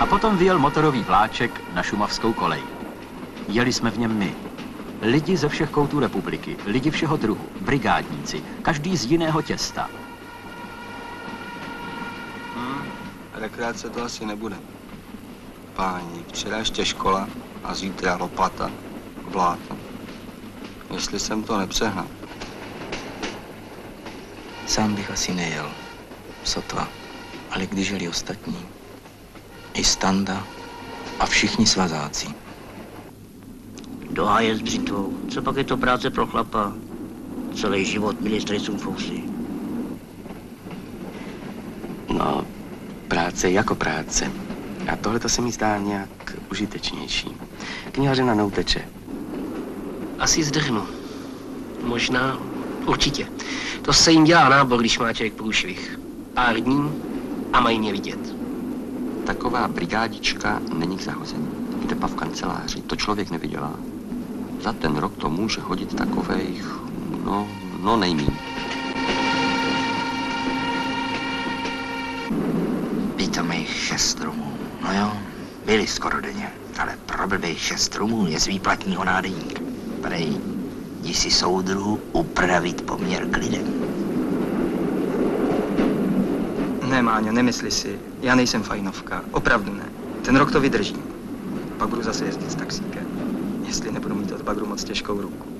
A potom vyjel motorový vláček na šumavskou kolej. Jeli jsme v něm my. Lidi ze všech koutů republiky, lidi všeho druhu, brigádníci, každý z jiného těsta. Hmm, rekreace to asi nebude. Páni, včera ještě škola a zítra lopata, vláta. Jestli jsem to nepřehnal. Sám bych asi nejel, sotva, ale když jeli ostatní, i Standa a všichni svazáci. Do háje s břitvou. Co pak je to práce pro chlapa? Celý život ministry jsou fousy. No, práce jako práce. A tohle to se mi zdá nějak užitečnější. Knihařina neuteče. Asi zdrhnu. Možná, určitě. To se jim dělá nábor, když má člověk průšvih. Pár dní a mají mě vidět. Taková brigádička není k zahození. Jde v kanceláři, to člověk nevydělá. Za ten rok to může hodit takových, no, no nejmín. Pitomých šest rumů. No jo, byli skoro denně, ale pro blbých šest rumů je z výplatního nádeník. Prej, jdi si soudruhu upravit poměr k lidem. Ne, Máňo, nemysli si. Já nejsem fajnovka. Opravdu ne. Ten rok to vydržím. Pak budu zase jezdit s taxíkem. Jestli nebudu mít od bagru moc těžkou ruku.